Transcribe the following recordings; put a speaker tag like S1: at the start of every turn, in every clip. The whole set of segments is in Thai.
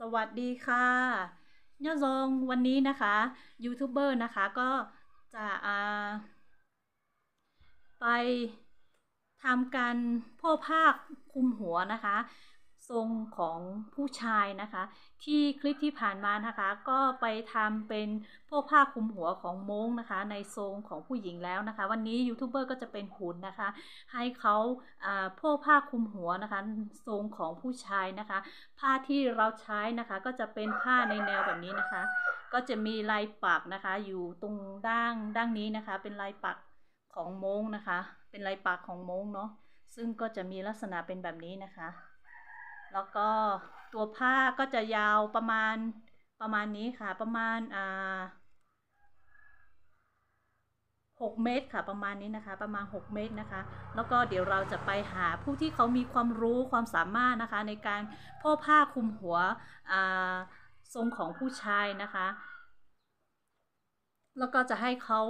S1: สวัสดีค่ะยอดซงวันนี้นะคะยูทูบเบอร์นะคะก็จะอ่าไปทำการพ่อภาคคุมหัวนะคะ ทรงของผู้ชายนะคะ ที่คลิปที่ผ่านมานะคะ ก็ไปทำเป็นพ่อผ้าคลุมหัวของม้งนะคะ ในทรงของผู้หญิงแล้วนะคะ วันนี้ยูทูบเบอร์ก็จะเป็นหุ่นนะคะ ให้เขาพ่อผ้าคลุมหัวนะคะ ทรงของผู้ชายนะคะ ผ้าที่เราใช้นะคะก็จะเป็นผ้าในแนวแบบนี้นะคะ ก็จะมีลายปักนะคะ อยู่ตรงด้านด้านนี้นะคะ เป็นลายปักของม้งนะคะ เป็นลายปักของม้งเนาะซึ่งก็จะมีลักษณะเป็นแบบนี้นะคะ แล้วก็ตัวผ้าก็จะยาวประมาณประมาณนี้ค่ะประมาณอ่าหกเมตรค่ะประมาณนี้นะคะ ประมาณ 6 เมตรนะคะ แล้วก็เดี๋ยวเราจะไปหาผู้ที่เขามีความรู้ความสามารถนะคะ ในการพ่อผ้าคลุมหัวทรงของผู้ชายนะคะ แล้วก็จะให้เขา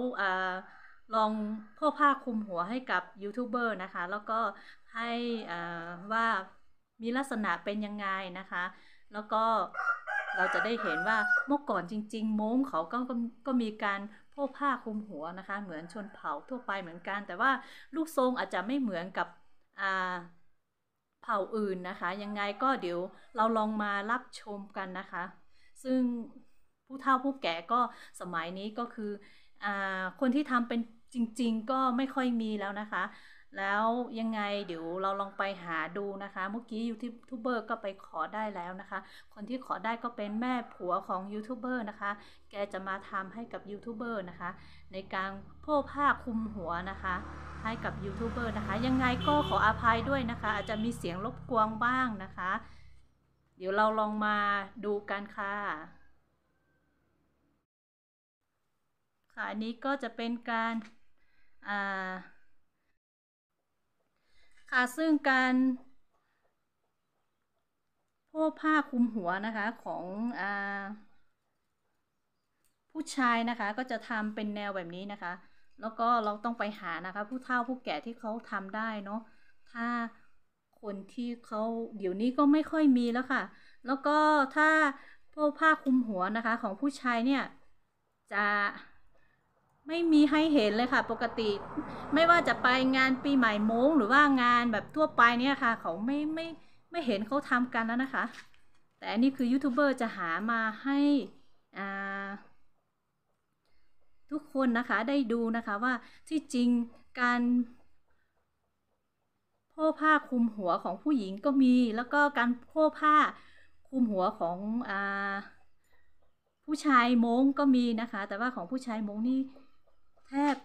S1: ลองพ่อผ้าคลุมหัวให้กับยูทูบเบอร์นะคะ แล้วก็ให้ว่า มีลักษณะเป็นยังไงนะคะ แล้วก็เราจะได้เห็นว่าเมื่อก่อนจริง ๆ ม้งเขาก็ก็มีการพ่อผ้าคลุมหัวนะคะ เหมือนชนเผ่าทั่วไปเหมือนกัน แต่ว่าลูกทรงอาจจะไม่เหมือนกับเผ่าอื่นนะคะ ยังไงก็เดี๋ยวเราลองมารับชมกันนะคะ ซึ่งผู้เฒ่าผู้แก่ก็สมัยนี้ก็คืออคนที่ทำเป็นจริง ๆ ก็ไม่ค่อยมีแล้วนะคะ แล้วยังไงเดี๋ยวเราลองไปหาดูนะคะ เมื่อกี้ยูTuber ก็ไปขอได้แล้วนะคะ คนที่ขอได้ก็เป็นแม่ผัวของยูทูบเบอร์นะคะ แกจะมาทำให้กับยูทูบเบอร์นะคะ ในการโพกผ้าคลุมหัวนะคะ ให้กับยูทูบเบอร์นะคะ ยังไงก็ขออภัยด้วยนะคะ อาจจะมีเสียงรบกวนบ้างนะคะ เดี๋ยวเราลองมาดูกันค่ะค่ะอันนี้ก็จะเป็นการอ่า ค่ะซึ่งการพกผ้าคลุมหัวนะคะของอผู้ชายนะคะก็จะทำเป็นแนวแบบนี้นะคะ แล้วก็เราต้องไปหานะคะ ผู้เฒ่าผู้แก่ที่เขาทำได้เนาะถ้าคนที่เขาเดี๋ยวนี้ก็ไม่ค่อยมีแล้วค่ะ แล้วก็ถ้าพวกผ้าคลุมหัวนะคะของผู้ชายเนี่ยจะ ไม่มีให้เห็นเลยค่ะ ปกติ ไม่ว่าจะไปงานปีใหม่มงหรือว่างานแบบทั่วไปเนี่ยค่ะ เขาไม่ไม่ไม่เห็นเขาทำกันแล้วนะคะ แต่อันนี้คือยูทูบเบอร์จะหามาให้อ่าทุกคนนะคะได้ดูนะคะว่าที่จริงการพ่ผ้าคลุมหัวของผู้หญิงก็มี แล้วก็การพ่ผ้าคลุมหัวของอผู้ชายมงก็มีนะคะ แต่ว่าของผู้ชายมงนี่ แทบ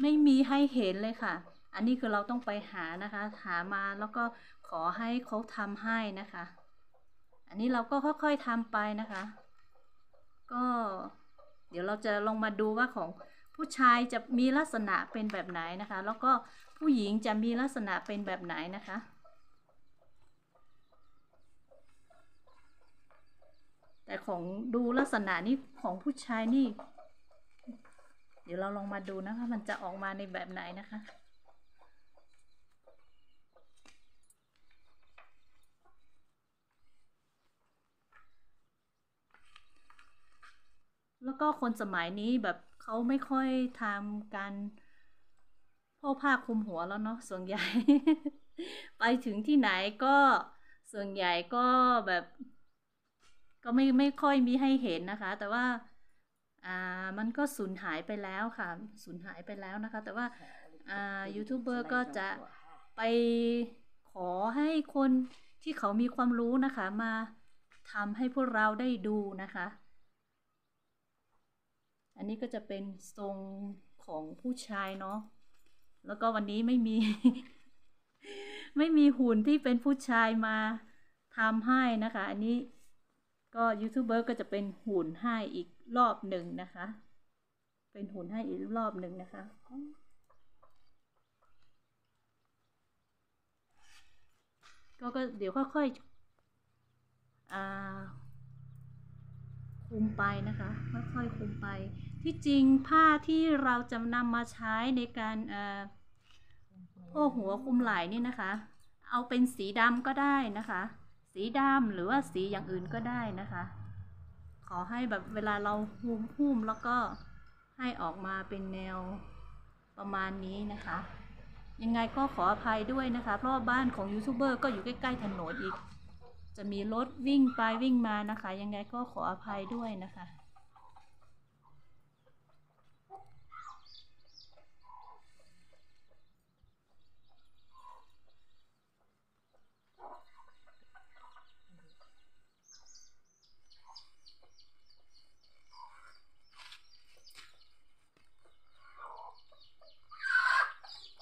S1: ไม่มีให้เห็นเลยค่ะ อันนี้คือเราต้องไปหานะคะ หามาแล้วก็ขอให้เขาทำให้นะคะ อันนี้เราก็ค่อยๆทำไปนะคะ ก็ เดี๋ยวเราจะลองมาดูว่าของผู้ชายจะมีลักษณะเป็นแบบไหนนะคะ แล้วก็ผู้หญิงจะมีลักษณะเป็นแบบไหนนะคะแต่ของดูลักษณะนี้ของผู้ชายนี่ เดี๋ยวเราลองมาดูนะคะ มันจะออกมาในแบบไหนนะคะ แล้วก็คนสมัยนี้แบบเขาไม่ค่อยทำการพ่อผ้าคลุมหัวแล้วเนาะส่วนใหญ่ ไปถึงที่ไหนก็ส่วนใหญ่ก็แบบ ก็ไม่ไม่ค่อยมีให้เห็นนะคะ แต่ว่า มันก็สูญหายไปแล้วค่ะสูญหายไปแล้วนะคะ แต่ว่าายูทูบเบอร์ก็จะไปขอให้คนที่เขามีความรู้นะคะมาทำให้พวกเราได้ดูนะคะ อันนี้ก็จะเป็นทรงของผู้ชายเนาะแล้วก็วันนี้ไม่มี ไม่มีหุ่นที่เป็นผู้ชายมาทำให้นะคะ อันนี้ก็ยูทูบเบอร์ก็จะเป็นหุ่นให้อีก รอบหนึ่งนะคะ เป็นหุ่นให้อีกรอบหนึ่งนะคะก็ก็เดี๋ยวค่อยๆคุมไปนะคะ ค่อยๆคุมไป ที่จริงผ้าที่เราจะนำมาใช้ในการโพกหัวคุมไหล่นี่นะคะ เอาเป็นสีดำก็ได้นะคะ สีดำหรือว่าสีอย่างอื่นก็ได้นะคะ ขอให้แบบเวลาเราหุ้มหุ้มแล้วก็ให้ออกมาเป็นแนวประมาณนี้นะคะ ยังไงก็ขออภัยด้วยนะคะ เพราะบ้านของยูทูบเบอร์ก็อยู่ใกล้ๆถนนอีก จะมีรถวิ่งไปวิ่งมานะคะ ยังไงก็ขออภัยด้วยนะคะ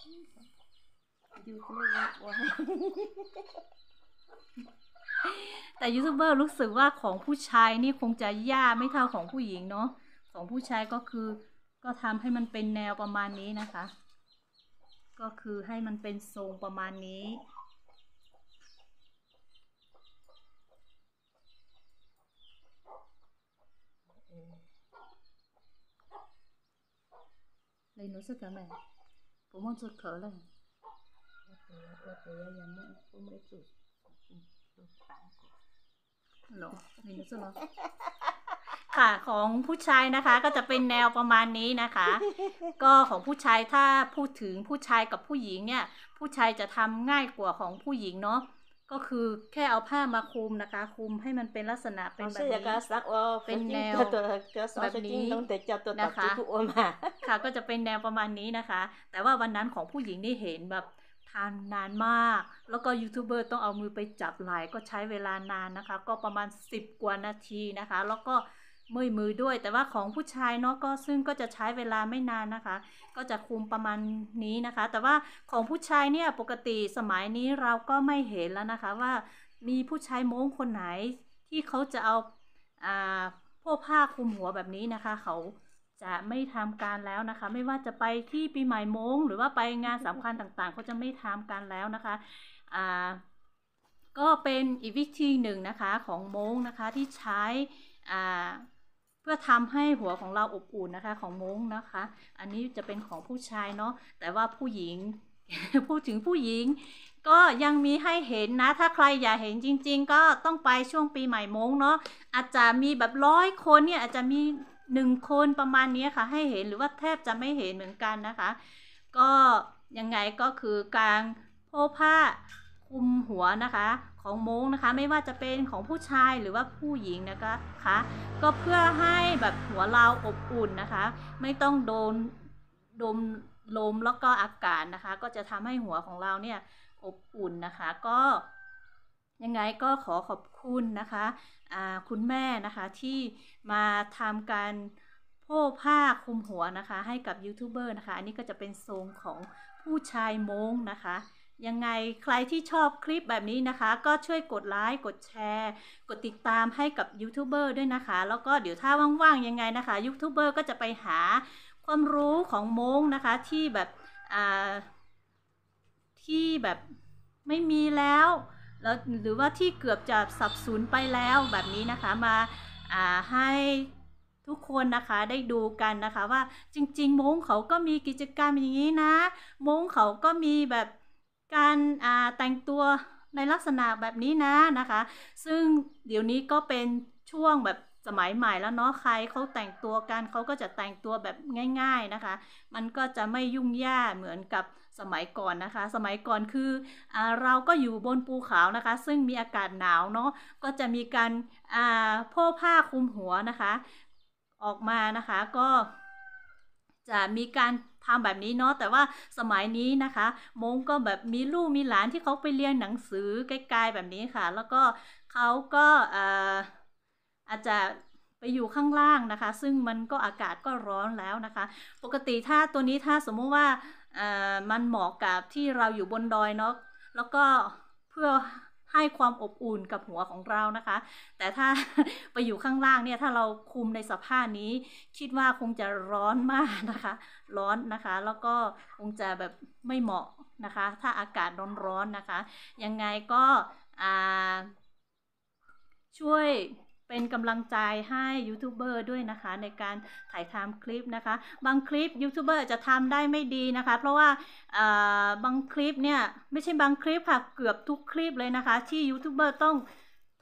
S2: อ ยู่ก็ไม่ว่าว่า
S1: แต่ยูทูบเบอร์รู้สึกว่าของผู้ชายนี่คงจะยากไม่เท่าของผู้หญิงเนาะของผู้ชายก็คือ ก็ทำให้มันเป็นแนวประมาณนี้นะคะ ก็คือให้มันเป็นทรงประมาณนี้ lấy nó rất cả mẹ bố mong chuột khở lên
S2: ว่าแต่ว่ายังไม่ก็ไม่สุดสุดตังค์
S1: หรอนี่นึกซะเนาะค่ะของผู้ชายนะคะก็จะเป็นแนวประมาณนี้นะคะ ก็ของผู้ชายถ้าพูดถึงผู้ชายกับผู้หญิงเนี่ย ผู้ชายจะทำง่ายกว่าของผู้หญิงเนาะก็คือแค่เอาผ้ามาคลุมนะคะคลุมให้มันเป็นลักษณะเป็นแบบ
S2: เสื้อ
S1: นี้
S2: ก็ซักว่า
S1: เป็นแนว
S2: ตัวก็ซอสจิ้ต้องแต่จับตัวตัด
S1: นะคะ
S2: ทุกอมา
S1: ค่ะก็จะเป็นแนวประมาณนี้นะคะ แต่ว่าวันนั้นของผู้หญิงนี่เห็นแบบ ทานนานมาก แล้วก็ยูทูบเบอร์ต้องเอามือไปจับไหลก็ใช้เวลานานนะคะ ก็ประมาณ 10 กว่านาทีนะคะ แล้วก็เมื่อยมือด้วย แต่ว่าของผู้ชายเนาะก็ซึ่งก็จะใช้เวลาไม่นานนะคะ ก็จะคุมประมาณนี้นะคะ แต่ว่าของผู้ชายเนี่ยปกติสมัยนี้เราก็ไม่เห็นแล้วนะคะว่ามีผู้ชายโม้งคนไหนที่เขาจะเอาอ่าพวกผ้าคลุมหัวแบบนี้นะคะ เขา จะไม่ทำการแล้วนะคะ ไม่ว่าจะไปที่ปีใหม่มงหรือว่าไปงานสำคัญต่างๆเขาจะไม่ทำการแล้วนะคะอ่าก็เป็นอีกวิธีหนึ่งนะคะของมงนะคะที่ใช้อ่าเพื่อทำให้หัวของเราอบอุ่นนะคะของมงนะคะ อันนี้จะเป็นของผู้ชายเนาะแต่ว่าผู้หญิงพูดถึงผู้หญิง ก็ยังมีให้เห็นนะ ถ้าใครอยากเห็นจริง ๆ ก็ต้องไปช่วงปีใหม่มงเนาะอาจจะมีแบบร้อยคนเนี่ยอาจจะมี หนึ่งคนประมาณนี้ค่ะ ให้เห็นหรือว่าแทบจะไม่เห็นเหมือนกันนะคะ ก็ยังไงก็คือการโพผ้าคลุมหัวนะคะของมงนะคะ ไม่ว่าจะเป็นของผู้ชายหรือว่าผู้หญิงนะคะคะก็เพื่อให้แบบหัวเราอบอุ่นนะคะ ไม่ต้องโดนดมลมแล้วก็อากาศนะคะ ก็จะทำให้หัวของเราเนี่ยอบอุ่นนะคะ ก็ ยังไงก็ขอขอบคุณนะคะคุณแม่นะคะที่มาทำการโพกผ้าคลุมหัวนะคะให้กับยูทูบเบอร์นะคะ อันนี้ก็จะเป็นทรงของผู้ชายมงนะคะ ยังไงใครที่ชอบคลิปแบบนี้นะคะ ก็ช่วยกดไลค์กดแชร์ กดติดตามให้กับยูทูบเบอร์ด้วยนะคะ แล้วก็เดี๋ยวถ้าว่างๆยังไงนะคะยูทูบเบอร์ก็จะไปหาความรู้ของมงนะคะที่แบบที่แบบไม่มีแล้ว แล้วหรือว่าที่เกือบจะสับสนไปแล้วแบบนี้นะคะมาาให้ทุกคนนะคะได้ดูกันนะคะว่าจริงๆมงเขาก็มีกิจกรรมอย่างนี้นะมงเขาก็มีแบบการาแต่งตัวในลักษณะแบบนี้นะนะคะ ซึ่งเดี๋ยวนี้ก็เป็นช่วงแบบสมัยใหม่แล้วเนาะใครเขาแต่งตัวกันเขาก็จะแต่งตัวแบบง่าย ๆนะคะ มันก็จะไม่ยุ่งยากเหมือนกับ สมัยก่อนนะคะ สมัยก่อนคืออเราก็อยู่บนภูเขานะคะ ซึ่งมีอากาศหนาวเนาะก็จะมีการอ่าโพกผ้าคลุมหัวนะคะ ออกมานะคะก็จะมีการทำแบบนี้เนาะแต่ว่าสมัยนี้นะคะ มงก็แบบมีลูกมีหลานที่เขาไปเรียนหนังสือไกลๆแบบนี้ค่ะ แล้วก็เขาก็เอ่อาจจะไปอยู่ข้างล่างนะคะ ซึ่งมันก็อากาศก็ร้อนแล้วนะคะ ปกติถ้าตัวนี้ถ้าสมมติว่า มันเหมาะกับที่เราอยู่บนดอยเนาะแล้วก็เพื่อให้ความอบอุ่นกับหัวของเรานะคะ แต่ถ้าไปอยู่ข้างล่างเนี่ยถ้าเราคุมในสภาพนี้ คิดว่าคงจะร้อนมากนะคะ ร้อนนะคะ แล้วก็คงจะแบบไม่เหมาะนะคะ ถ้าอากาศร้อนๆนะคะ ยังไงก็ช่วย เป็นกำลังใจให้ยูทูบเบอร์ด้วยนะคะ ในการถ่ายทำคลิปนะคะ บางคลิปยูทูบเบอร์จะทำได้ไม่ดีนะคะ เพราะว่าบางคลิปเนี่ยไม่ใช่บางคลิปค่ะเกือบทุกคลิปเลยนะคะ ที่ยูทูบเบอร์ต้อง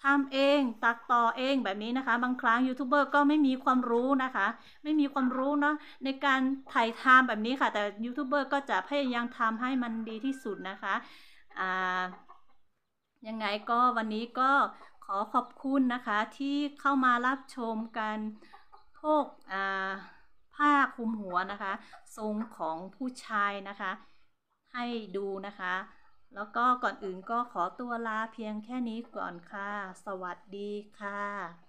S1: ทำเองตัดต่อเองแบบนี้นะคะ บางครั้งยูทูบเบอร์ก็ไม่มีความรู้นะคะ ไม่มีความรู้เนาะในการถ่ายทำแบบนี้ค่ะ แต่ยูทูบเบอร์ก็จะพยายามทำให้มันดีที่สุดนะคะอ่ายังไงก็วันนี้ก็ ขอขอบคุณนะคะที่เข้ามารับชมกันพวกผ้าคลุมหัวนะคะ ทรงของผู้ชายนะคะ ให้ดูนะคะ แล้วก็ก่อนอื่นก็ขอตัวลาเพียงแค่นี้ก่อนค่ะ สวัสดีค่ะ